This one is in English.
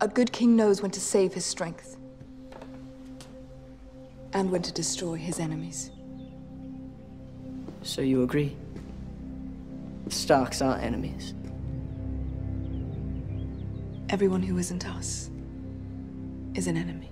A good king knows when to save his strength. And when to destroy his enemies. So you agree? Starks are enemies. Everyone who isn't us is an enemy.